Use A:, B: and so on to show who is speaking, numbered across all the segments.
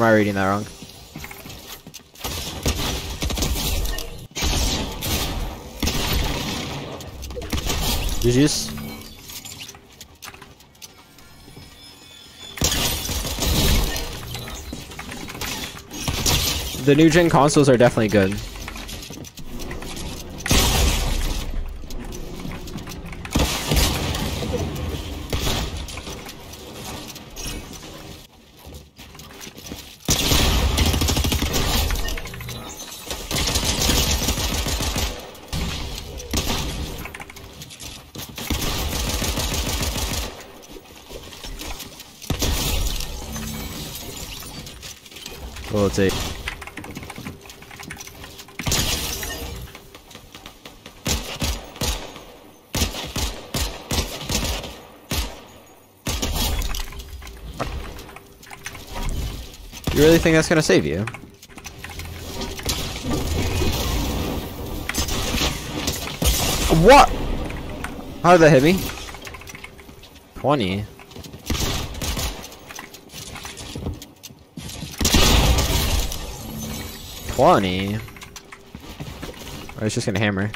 A: Am I reading that wrong? GG's. The new gen consoles are definitely good. You really think that's gonna save you? What? How did that hit me? 20. Twenty. Oh, I was just gonna hammer.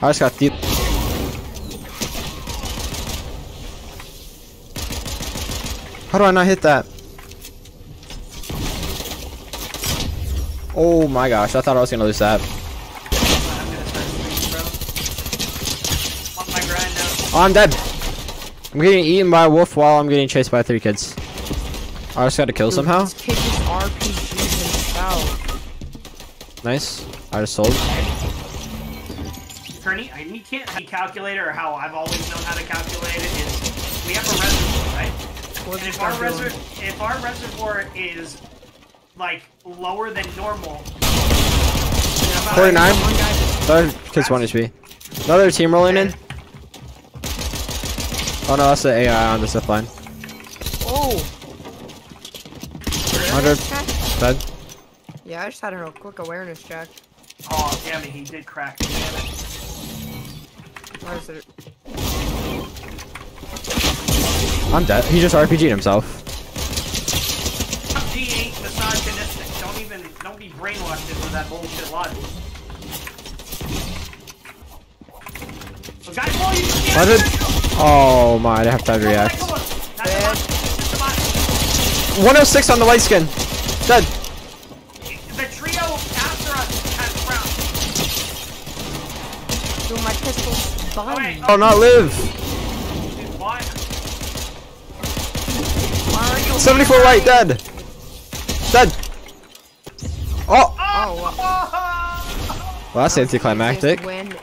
A: I just got the. How do I not hit that? Oh my gosh, I thought I was gonna lose that.
B: I'm gonna start streaming, bro. On my grind now.
A: Oh, I'm dead. I'm getting eaten by a wolf while I'm getting chased by three kids. I just got to kill somehow.
C: This kid just RPGs himself.
A: Nice. I just sold.
B: Kearney, I you can't the calculator or how I've always known how to calculate it is we have a reservoir, right?
C: What
B: And if our,
C: doing?
B: reser- if our reservoir is like lower than normal,
A: 49.
C: One guy
A: Another kid's one HP. Another team rolling in. Oh no, that's the AI on the zip line. 100.
C: check?
A: Dead.
C: Yeah, I just had a real quick awareness check.
B: Oh damn it, he did crack. Damn it.
C: Where is it?
A: I'm dead. He just RPG'd himself.
B: He ain't misogynistic. Don't even don't be brainwashed into that bullshit logic. So guys, well, you yeah,
A: 100.
B: yeah,
A: Oh my, I have time to
B: yeah.
A: react.
B: Come on, come on. That's a lot. That's a lot.
A: 106 on the white skin. Dead.
B: The trio after us has round.
C: Dude, my pistol's
B: Oh,
A: Oh, not live.
B: Dude, why?
C: Why are you
A: 74 white, dead. Dead. Oh.
C: Oh, well,
B: Oh,
A: Well, that's anticlimactic.
C: just win